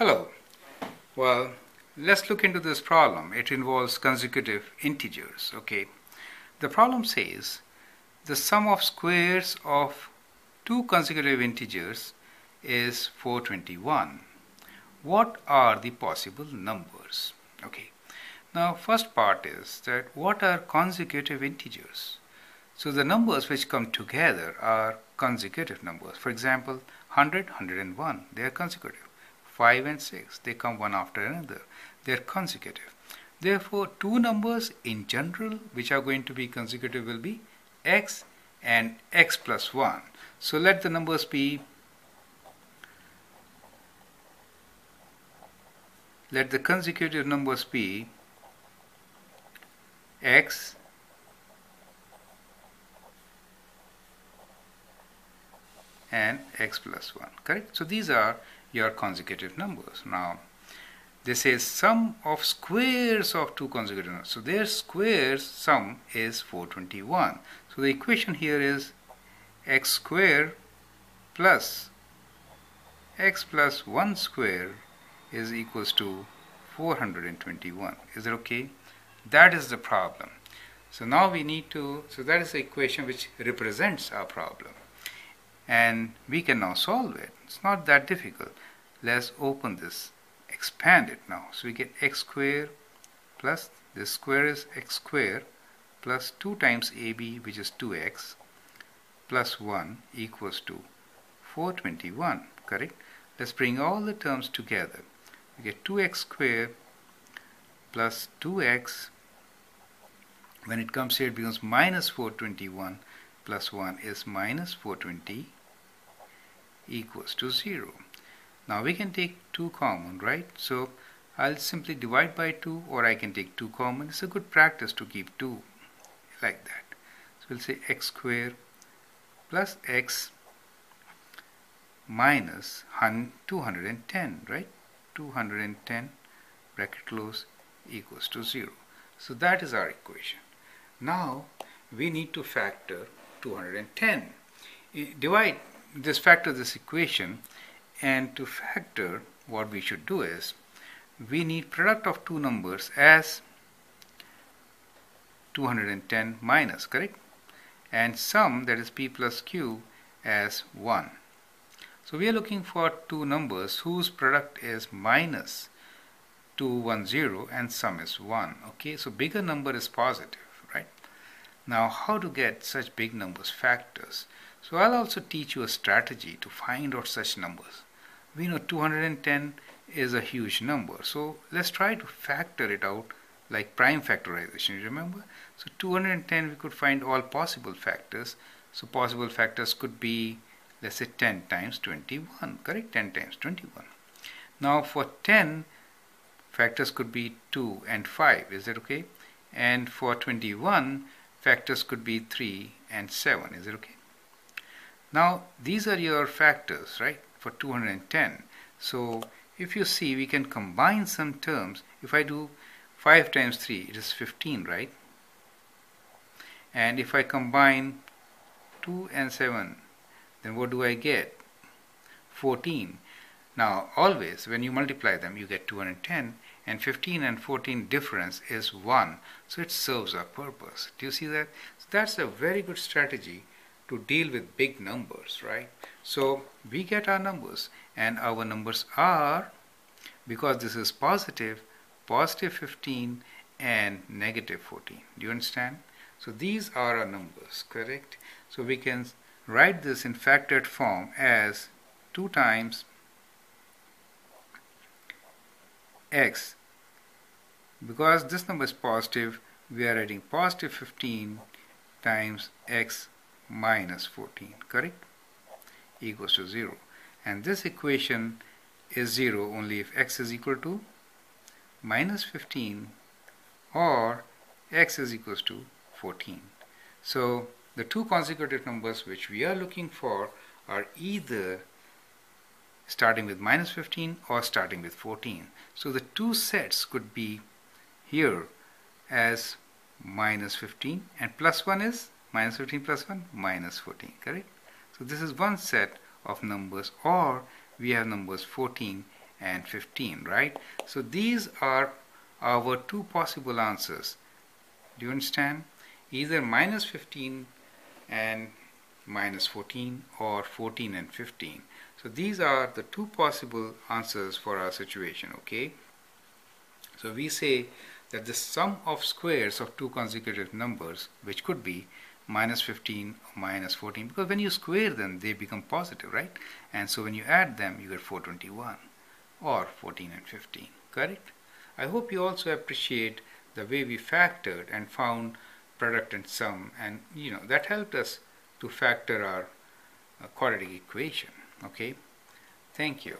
Hello. Well, let's look into this problem. It involves consecutive integers. Okay. The problem says the sum of squares of two consecutive integers is 421. What are the possible numbers? Okay. Now, first part is that what are consecutive integers? So the numbers which come together are consecutive numbers. For example, 100, 101, they are consecutive. 5 and 6 they come one after another. They are consecutive. Therefore two numbers in general which are going to be consecutive will be x and x plus 1 so let the numbers be let the consecutive numbers be x and x plus 1 correct? So these are your consecutive numbers. Now, this is sum of squares of two consecutive numbers. So their squares sum is 421. So the equation here is x square plus x plus 1 square is equals to 421. Is it okay? That is the problem. So now we need to, so that is the equation which represents our problem. And we can now solve it. It's not that difficult. Let's open this, expand it now. So we get x square plus this square is x square plus 2 times AB which is 2x plus 1 equals to 421 correct let's bring all the terms together we get 2x square plus 2x when it comes here it becomes minus 421 plus 1 is minus 420 equals to 0. Now we can take 2 common, right? So I'll simply divide by 2 or I can take 2 common. It's a good practice to keep 2 like that. So we'll say x square plus x minus 210, right? 210 bracket close equals to 0. So that is our equation. Now we need to factor 210. Divide this factor this equation and to factor what we should do is we need product of two numbers as 210 minus correct? And sum that is p plus q as 1 so we are looking for two numbers whose product is minus 210 and sum is 1 okay? So bigger number is positive right? Now how to get such big numbers factors? So I'll also teach you a strategy to find out such numbers. We know 210 is a huge number. So let's try to factor it out like prime factorization, remember? So 210 we could find all possible factors. So possible factors could be let's say 10 times 21, correct? 10 times 21. Now for 10 factors could be 2 and 5, is that okay? And for 21 factors could be 3 and 7, is it okay? Now these are your factors, right, for 210. So if you see, we can combine some terms. If I do 5 times 3, it is 15, right? And if I combine 2 and 7, then what do I get? 14. Now always when you multiply them you get 210 and 15 and 14 difference is 1. So it serves a purpose. Do you see that? So that's a very good strategy to deal with big numbers, right? So we get our numbers and our numbers are, because this is positive, positive 15 and negative 14. Do you understand? So these are our numbers, correct? So we can write this in factored form as 2 times x. Because this number is positive, we are writing positive 15 times x minus 14 correct? Equals to 0 and this equation is 0 only if x is equal to minus 15 or x is equals to 14 so the two consecutive numbers which we are looking for are either starting with minus 15 or starting with 14 so the two sets could be here as minus 15 and plus 1 is minus 15 plus 1 minus 14 correct? So this is one set of numbers or we have numbers 14 and 15 right? So these are our two possible answers. Do you understand? Either minus 15 and minus 14 or 14 and 15 so these are the two possible answers for our situation okay? So we say that the sum of squares of two consecutive numbers which could be minus 15 minus 14 because when you square them they become positive right? And so when you add them you get 421 or 14 and 15 correct? I hope you also appreciate the way we factored and found product and sum and you know that helped us to factor our uh, quadratic equation okay? Thank you